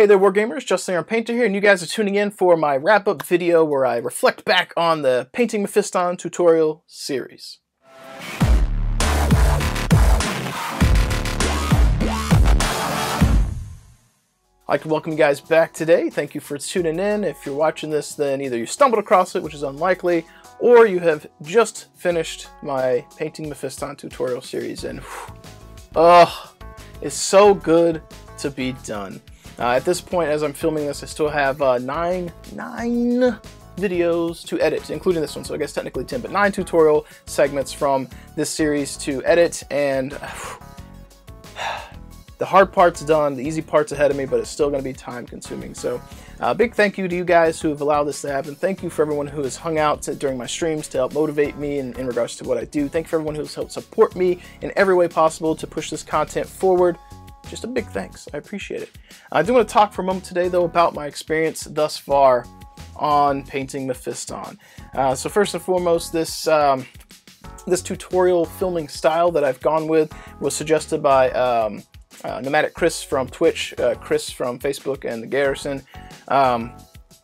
Hey there, Wargamers, Justin Armed Painter here, and you guys are tuning in for my wrap-up video where I reflect back on the Painting Mephiston tutorial series. I'd like to welcome you guys back today. Thank you for tuning in. If you're watching this, then either you stumbled across it, which is unlikely, or you have just finished my Painting Mephiston tutorial series, and oh, it's so good to be done. Uh, at this point, as I'm filming this, I still have uh, nine, nine videos to edit, including this one, so I guess technically 10, but nine tutorial segments from this series to edit, and the hard part's done, the easy part's ahead of me, but it's still going to be time consuming. So uh, big thank you to you guys who have allowed this to happen. Thank you for everyone who has hung out to, during my streams to help motivate me in, in regards to what I do. Thank you for everyone who has helped support me in every way possible to push this content forward. Just a big thanks. I appreciate it. I do want to talk for a moment today, though, about my experience thus far on painting Mephiston. Uh, so first and foremost, this um, this tutorial filming style that I've gone with was suggested by um, uh, Nomadic Chris from Twitch, uh, Chris from Facebook, and the Garrison. Um,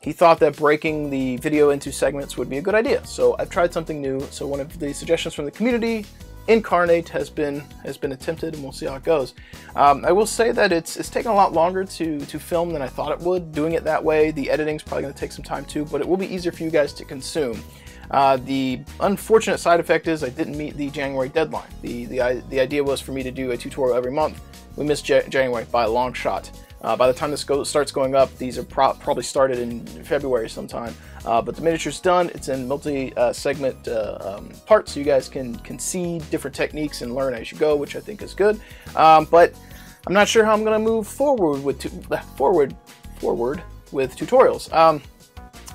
he thought that breaking the video into segments would be a good idea. So I've tried something new. So one of the suggestions from the community, Incarnate, has been has been attempted, and we'll see how it goes. Um, I will say that it's it's taken a lot longer to to film than I thought it would. Doing it that way, the editing's probably going to take some time too, but it will be easier for you guys to consume. Uh, the unfortunate side effect is I didn't meet the January deadline. The, the, the idea was for me to do a tutorial every month. We missed January by a long shot. Uh, by the time this go starts going up, these are pro probably started in February sometime. Uh, but the miniature's done. It's in multi-segment uh, um, parts, so you guys can can see different techniques and learn as you go, which I think is good. Um, but I'm not sure how I'm going to move forward with forward forward with tutorials. Um,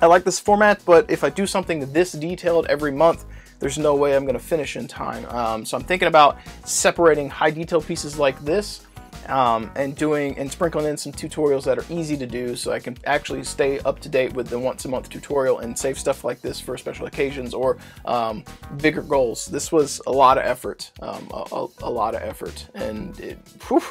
I like this format, but if I do something this detailed every month, there's no way I'm going to finish in time. Um, so I'm thinking about separating high detail pieces like this um, and doing and sprinkling in some tutorials that are easy to do so I can actually stay up to date with the once a month tutorial and save stuff like this for special occasions or um, bigger goals. This was a lot of effort, um, a, a, lot of effort, and it, whew,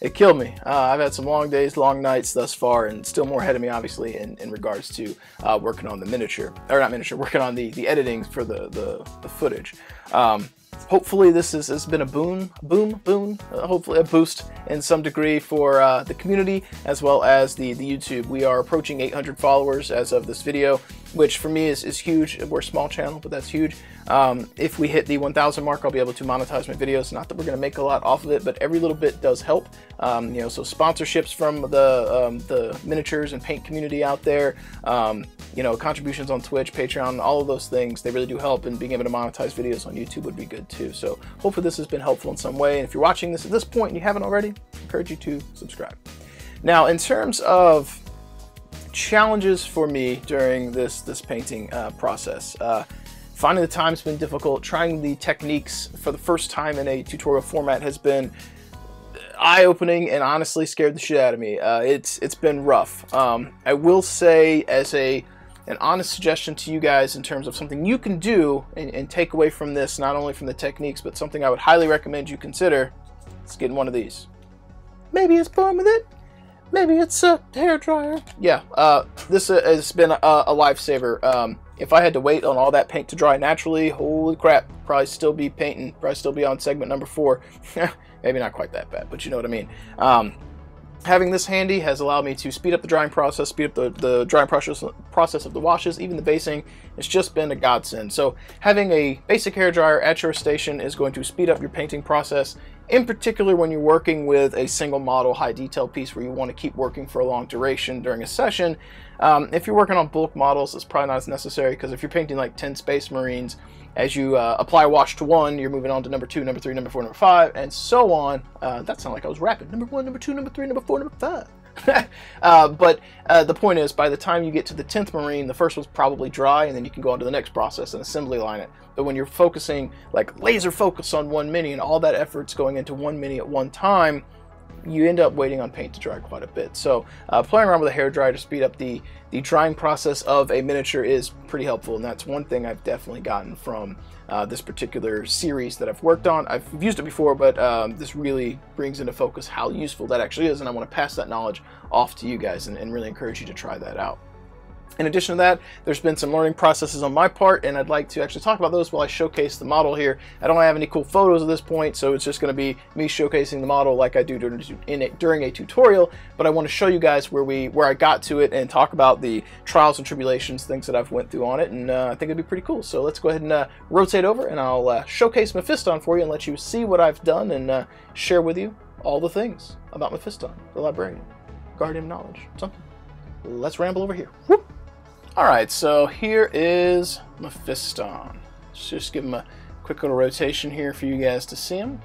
it killed me. Uh, I've had some long days, long nights thus far, and still more ahead of me, obviously, in, in regards to uh, working on the miniature, or not miniature, working on the, the editing for the, the, the footage. Um, hopefully this is, has been a boon, boom, boon, uh, hopefully a boost in some degree for uh, the community as well as the, the YouTube. We are approaching 800 followers as of this video, which for me is, is huge. We're a small channel, but that's huge. Um, if we hit the 1,000 mark, I'll be able to monetize my videos. Not that we're going to make a lot off of it, but every little bit does help. Um, you know, so sponsorships from the um, the miniatures and paint community out there, um, you know, contributions on Twitch, Patreon, all of those things, they really do help. And being able to monetize videos on YouTube would be good too. So hopefully this has been helpful in some way. And if you're watching this at this point and you haven't already, I encourage you to subscribe. Now, in terms of challenges for me during this this painting uh, process. Uh, finding the time's been difficult. Trying the techniques for the first time in a tutorial format has been eye-opening and honestly scared the shit out of me. Uh, it's it's been rough. Um, I will say as a an honest suggestion to you guys in terms of something you can do and, and take away from this, not only from the techniques, but something I would highly recommend you consider. is getting one of these. Maybe it's fun with it. Maybe it's a hair dryer. Yeah, uh, this has been a, a lifesaver. Um, if I had to wait on all that paint to dry naturally, holy crap, probably still be painting, probably still be on segment number four. Maybe not quite that bad, but you know what I mean. Um, having this handy has allowed me to speed up the drying process, speed up the, the drying process, process of the washes, even the basing. It's just been a godsend. So having a basic hair dryer at your station is going to speed up your painting process in particular when you're working with a single model high detail piece where you want to keep working for a long duration during a session. Um, if you're working on bulk models, it's probably not as necessary because if you're painting like 10 Space Marines, as you uh, apply wash to one, you're moving on to number two, number three, number four, number five, and so on. Uh, that sounded like I was rapping. Number one, number two, number three, number four, number five. uh, but uh, the point is, by the time you get to the 10th Marine, the first one's probably dry, and then you can go on to the next process and assembly line it. But when you're focusing, like laser focus on one mini, and all that effort's going into one mini at one time, you end up waiting on paint to dry quite a bit. So uh, playing around with a hair dryer to speed up the, the drying process of a miniature is pretty helpful, and that's one thing I've definitely gotten from uh, this particular series that I've worked on. I've used it before, but um, this really brings into focus how useful that actually is, and I want to pass that knowledge off to you guys and, and really encourage you to try that out. In addition to that, there's been some learning processes on my part, and I'd like to actually talk about those while I showcase the model here. I don't have any cool photos at this point, so it's just going to be me showcasing the model like I do during, a, during a tutorial, but I want to show you guys where we where I got to it and talk about the trials and tribulations, things that I've went through on it, and uh, I think it'd be pretty cool. So let's go ahead and uh, rotate over, and I'll uh, showcase Mephiston for you and let you see what I've done and uh, share with you all the things about Mephiston, the librarian, guardian of knowledge, something. Let's ramble over here. Whoop. Alright, so here is Mephiston. Let's just give him a quick little rotation here for you guys to see him.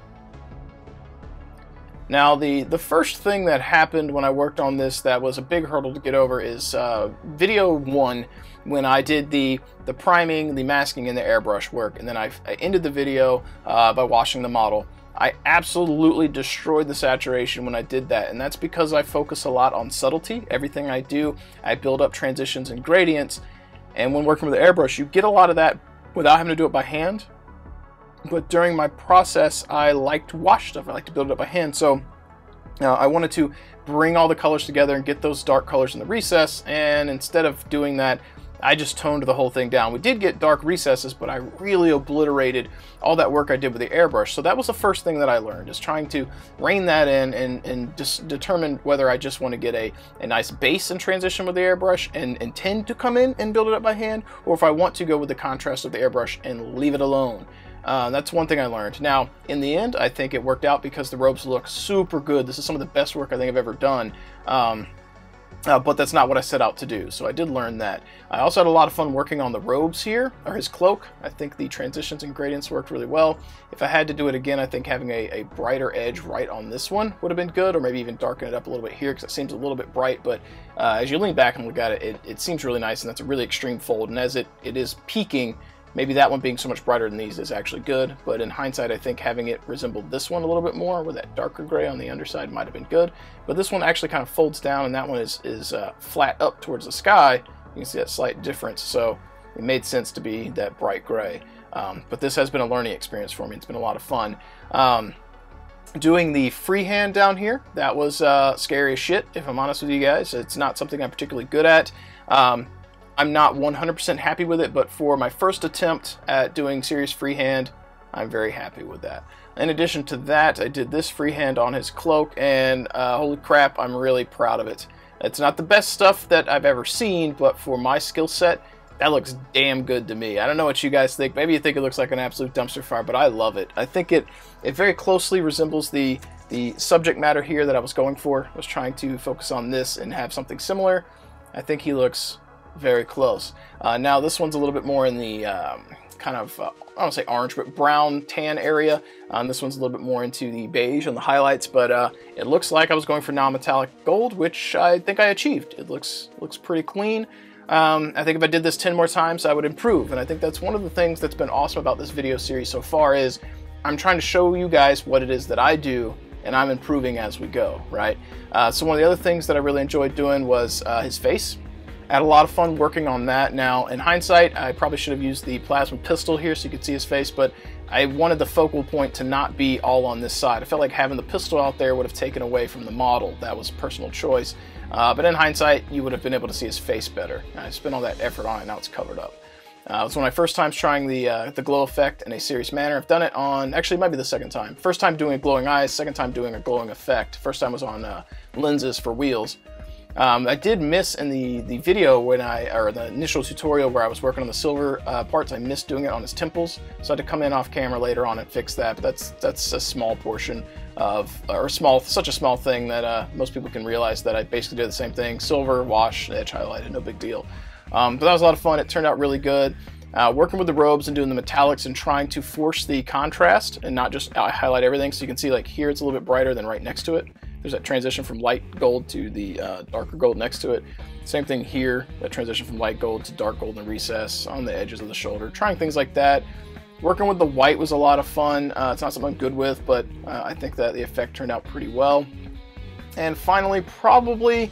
Now, the, the first thing that happened when I worked on this that was a big hurdle to get over is uh, video one, when I did the, the priming, the masking, and the airbrush work, and then I, I ended the video uh, by washing the model. I absolutely destroyed the saturation when I did that, and that's because I focus a lot on subtlety. Everything I do, I build up transitions and gradients, and when working with the airbrush, you get a lot of that without having to do it by hand. But during my process, I like to wash stuff. I like to build it up by hand, so uh, I wanted to bring all the colors together and get those dark colors in the recess, and instead of doing that, I just toned the whole thing down. We did get dark recesses, but I really obliterated all that work I did with the airbrush. So that was the first thing that I learned, is trying to rein that in and, and just determine whether I just want to get a, a nice base and transition with the airbrush and intend to come in and build it up by hand, or if I want to go with the contrast of the airbrush and leave it alone. Uh, that's one thing I learned. Now, in the end, I think it worked out because the robes look super good. This is some of the best work I think I've ever done. Um, uh, but that's not what I set out to do, so I did learn that. I also had a lot of fun working on the robes here, or his cloak. I think the transitions and gradients worked really well. If I had to do it again, I think having a, a brighter edge right on this one would have been good, or maybe even darken it up a little bit here, because it seems a little bit bright, but uh, as you lean back and look at it, it, it seems really nice, and that's a really extreme fold, and as it, it is peaking, Maybe that one being so much brighter than these is actually good, but in hindsight, I think having it resemble this one a little bit more, with that darker gray on the underside, might have been good. But this one actually kind of folds down, and that one is, is uh, flat up towards the sky. You can see that slight difference, so it made sense to be that bright gray. Um, but this has been a learning experience for me. It's been a lot of fun. Um, doing the freehand down here, that was uh, scary as shit, if I'm honest with you guys. It's not something I'm particularly good at. Um, I'm not 100% happy with it, but for my first attempt at doing serious freehand, I'm very happy with that. In addition to that, I did this freehand on his cloak, and uh, holy crap, I'm really proud of it. It's not the best stuff that I've ever seen, but for my skill set, that looks damn good to me. I don't know what you guys think. Maybe you think it looks like an absolute dumpster fire, but I love it. I think it it very closely resembles the the subject matter here that I was going for. I was trying to focus on this and have something similar. I think he looks very close. Uh, now this one's a little bit more in the um, kind of, uh, I don't say orange, but brown tan area. Um, this one's a little bit more into the beige on the highlights, but uh, it looks like I was going for non-metallic gold, which I think I achieved. It looks looks pretty clean. Um, I think if I did this 10 more times, I would improve. And I think that's one of the things that's been awesome about this video series so far is I'm trying to show you guys what it is that I do and I'm improving as we go, right? Uh, so one of the other things that I really enjoyed doing was uh, his face. Had a lot of fun working on that. Now, in hindsight, I probably should have used the plasma pistol here so you could see his face, but I wanted the focal point to not be all on this side. I felt like having the pistol out there would have taken away from the model. That was personal choice. Uh, but in hindsight, you would have been able to see his face better. I spent all that effort on it, now it's covered up. Uh, it was one of my first times trying the uh, the glow effect in a serious manner. I've done it on, actually it might be the second time. First time doing a glowing eyes, second time doing a glowing effect. First time was on uh, lenses for wheels. Um, I did miss in the, the video when I, or the initial tutorial where I was working on the silver uh, parts, I missed doing it on his temples. So I had to come in off camera later on and fix that, but that's that's a small portion of, or small, such a small thing that uh, most people can realize that I basically did the same thing. Silver, wash, edge highlighted, no big deal. Um, but that was a lot of fun. It turned out really good. Uh, working with the robes and doing the metallics and trying to force the contrast and not just highlight everything. So you can see like here it's a little bit brighter than right next to it. There's that transition from light gold to the uh, darker gold next to it. Same thing here, that transition from light gold to dark gold in the recess on the edges of the shoulder. Trying things like that. Working with the white was a lot of fun. Uh, it's not something I'm good with, but uh, I think that the effect turned out pretty well. And finally, probably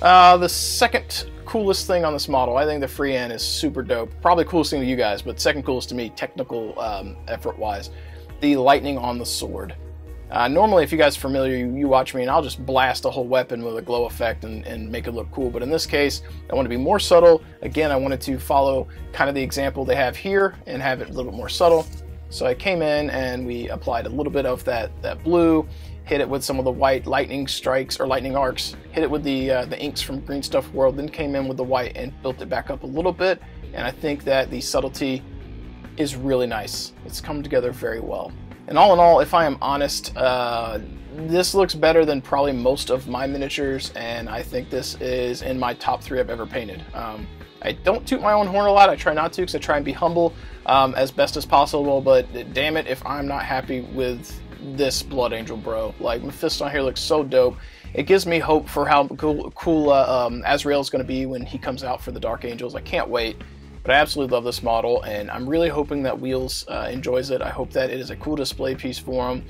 uh, the second coolest thing on this model. I think the freehand is super dope. Probably coolest thing to you guys, but second coolest to me, technical um, effort-wise. The lightning on the sword. Uh, normally, if you guys are familiar, you, you, watch me and I'll just blast a whole weapon with a glow effect and, and, make it look cool. But in this case, I want to be more subtle. Again, I wanted to follow kind of the example they have here and have it a little bit more subtle. So I came in and we applied a little bit of that, that blue, hit it with some of the white lightning strikes or lightning arcs, hit it with the, uh, the inks from Green Stuff World, then came in with the white and built it back up a little bit. And I think that the subtlety is really nice. It's come together very well. And all in all, if I am honest, uh, this looks better than probably most of my miniatures, and I think this is in my top three I've ever painted. Um, I don't toot my own horn a lot. I try not to because I try and be humble um, as best as possible. But damn it, if I'm not happy with this Blood Angel bro, like Mephiston here looks so dope. It gives me hope for how cool, cool uh, um, Azrael is going to be when he comes out for the Dark Angels. I can't wait. But I absolutely love this model, and I'm really hoping that Wheels uh, enjoys it. I hope that it is a cool display piece for him.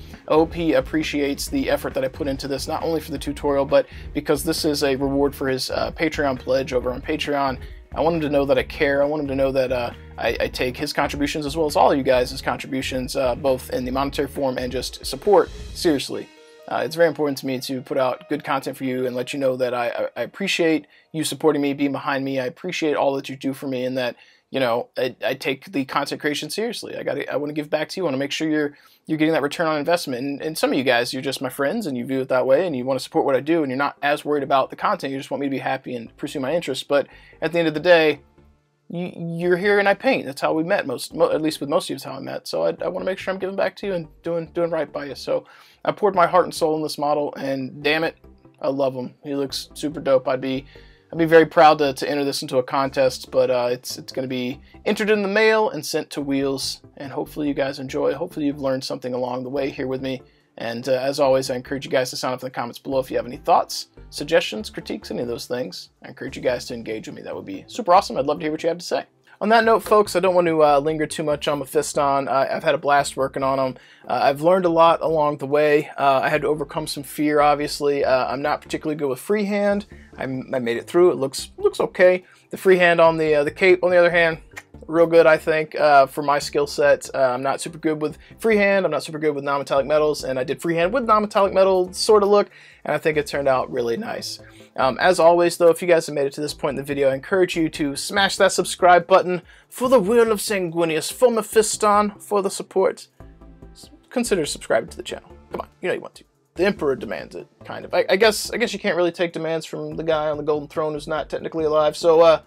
He appreciates the effort that I put into this, not only for the tutorial, but because this is a reward for his uh, Patreon pledge over on Patreon. I want him to know that I care. I want him to know that uh, I, I, take his contributions as well as all of you guys' contributions, uh, both in the monetary form and just support, seriously. Uh, it's very important to me to put out good content for you and let you know that I, I, appreciate you supporting me, being behind me. I appreciate all that you do for me, and that you know I, I take the content creation seriously. I got I want to give back to you. I want to make sure you're you're getting that return on investment. And, and some of you guys, you're just my friends, and you view it that way, and you want to support what I do, and you're not as worried about the content. You just want me to be happy and pursue my interests. But at the end of the day, you, are here and I paint. That's how we met. Most, at least with most of you, is how I met. So I, I want to make sure I'm giving back to you and doing doing right by you. So I poured my heart and soul in this model, and damn it, I love him. He looks super dope. I'd be I'd be very proud to, to enter this into a contest, but uh, it's it's going to be entered in the mail and sent to Wheels, and hopefully you guys enjoy. Hopefully you've learned something along the way here with me. And uh, as always, I encourage you guys to sign up in the comments below if you have any thoughts, suggestions, critiques, any of those things. I encourage you guys to engage with me. That would be super awesome. I'd love to hear what you have to say. On that note, folks, I don't want to uh, linger too much on Mephiston. Uh, I've had a blast working on them. Uh, I've learned a lot along the way. Uh, I had to overcome some fear, obviously. Uh, I'm not particularly good with freehand. I, I made it through. It looks looks okay. The freehand on the uh, the cape, on the other hand, real good, I think, uh, for my skill set. Uh, I'm not super good with freehand. I'm not super good with non-metallic metals, and I did freehand with non-metallic metal sort of look, and I think it turned out really nice. Um, as always, though, if you guys have made it to this point in the video, I encourage you to smash that subscribe button for the Wheel of Sanguinius, for Mephiston, for the support. Consider subscribing to the channel. Come on, you know you want to. The Emperor demands it, kind of. I, I guess I guess you can't really take demands from the guy on the Golden Throne who's not technically alive, so uh,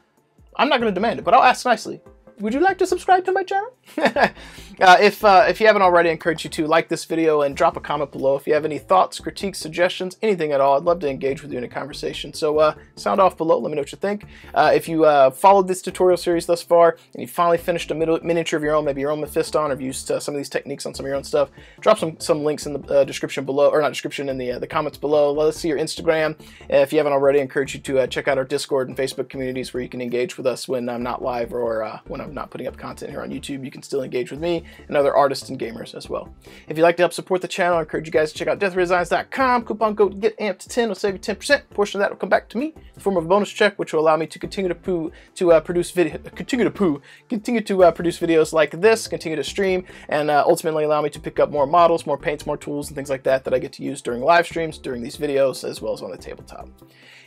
I'm not going to demand it, but I'll ask nicely would you like to subscribe to my channel? uh, if, uh, if you haven't already, I encourage you to like this video and drop a comment below. If you have any thoughts, critiques, suggestions, anything at all, I'd love to engage with you in a conversation. So uh, sound off below, let me know what you think. Uh, if you uh, followed this tutorial series thus far and you finally finished a miniature of your own, maybe your own Mephiston, or have used uh, some of these techniques on some of your own stuff, drop some, some links in the description below, or not description, in the, the comments below. Let us see your Instagram. if you haven't already, I encourage you to check out our Discord and Facebook communities where you can engage with us when I'm not live or when I'm not putting up content here on YouTube, you can still engage with me and other artists and gamers as well. If you'd like to help support the channel, I encourage you guys to check out deathraydesigns.com. Coupon code GETAMPED10 will save you 10%. A portion of that will come back to me in the form of a bonus check, which will allow me to continue to poo, to uh, produce video, continue to poo, continue to uh, produce videos like this, continue to stream, and uh, ultimately allow me to pick up more models, more paints, more tools, and things like that that I get to use during live streams, during these videos, as well as on the tabletop.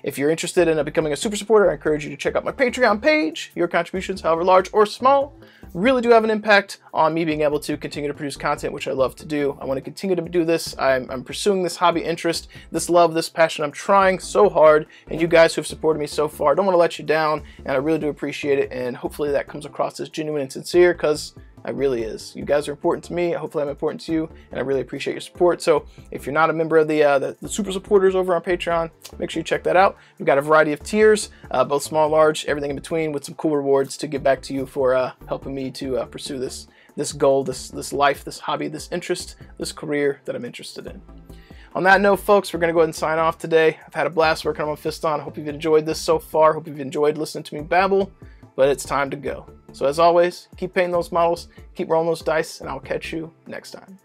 If you're interested in becoming a super supporter, I encourage you to check out my Patreon page. Your contributions, however large or small, really do have an impact on me being able to continue to produce content, which I love to do. I want to continue to do this. I'm, I'm, pursuing this hobby interest, this love, this passion. I'm trying so hard, and you guys who have supported me so far, I don't want to let you down, and I really do appreciate it, and hopefully that comes across as genuine and sincere, because it really is. You guys are important to me. Hopefully, I'm important to you, and I really appreciate your support. So, if you're not a member of the, uh, the, the super supporters over on Patreon, make sure you check that out. We've got a variety of tiers, uh, both small, large, everything in between, with some cool rewards to give back to you for uh, helping me to uh, pursue this this goal, this this life, this hobby, this interest, this career that I'm interested in. On that note, folks, we're going to go ahead and sign off today. I've had a blast working on Mephiston. Hope you've enjoyed this so far. Hope you've enjoyed listening to me babble, but it's time to go. So as always, keep painting those models, keep rolling those dice, and I'll catch you next time.